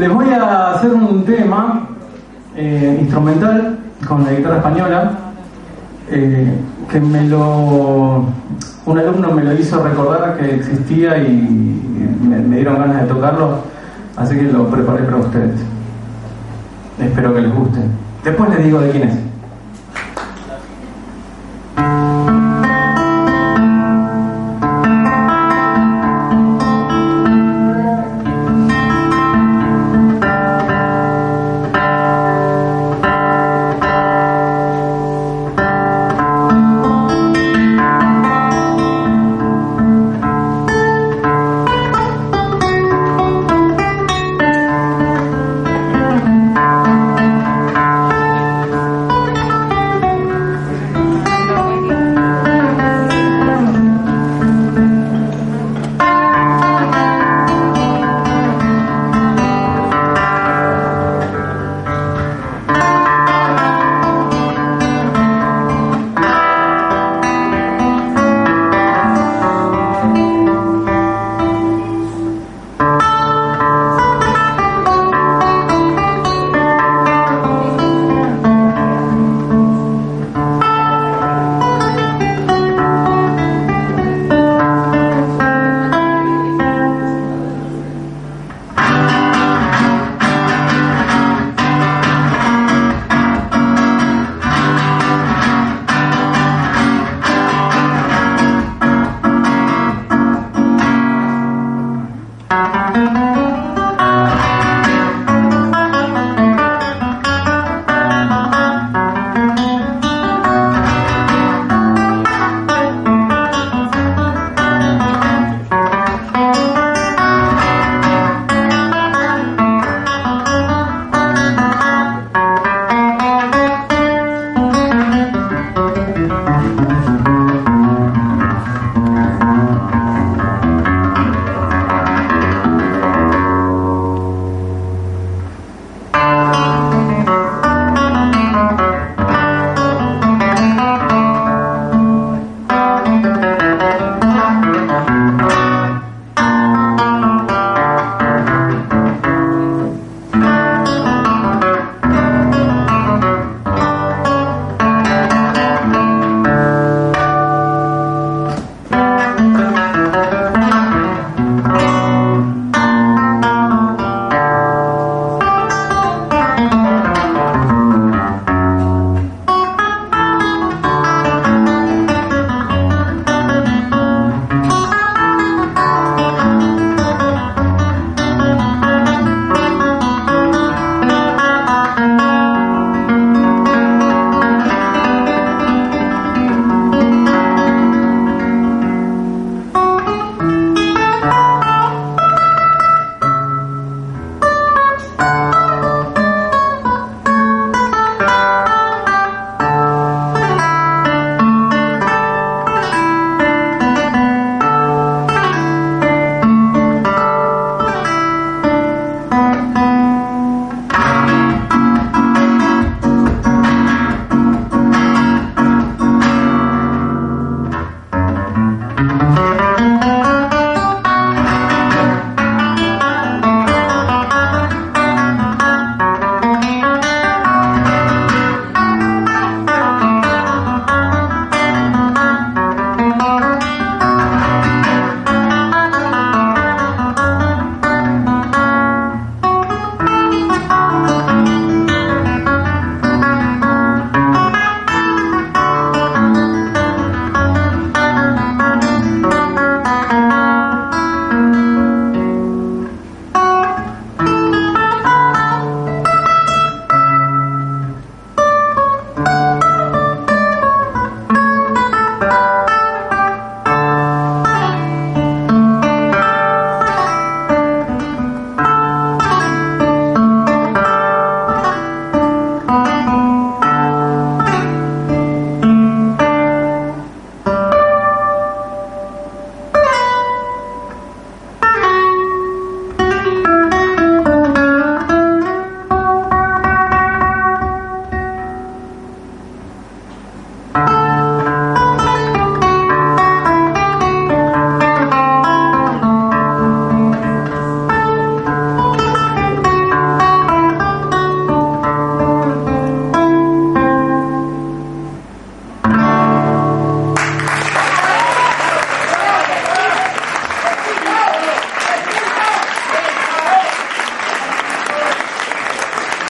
Les voy a hacer un tema eh, instrumental con la guitarra española eh, que me lo un alumno me lo hizo recordar que existía y me, me dieron ganas de tocarlo, así que lo preparé para ustedes. Espero que les guste. Después les digo de quién es.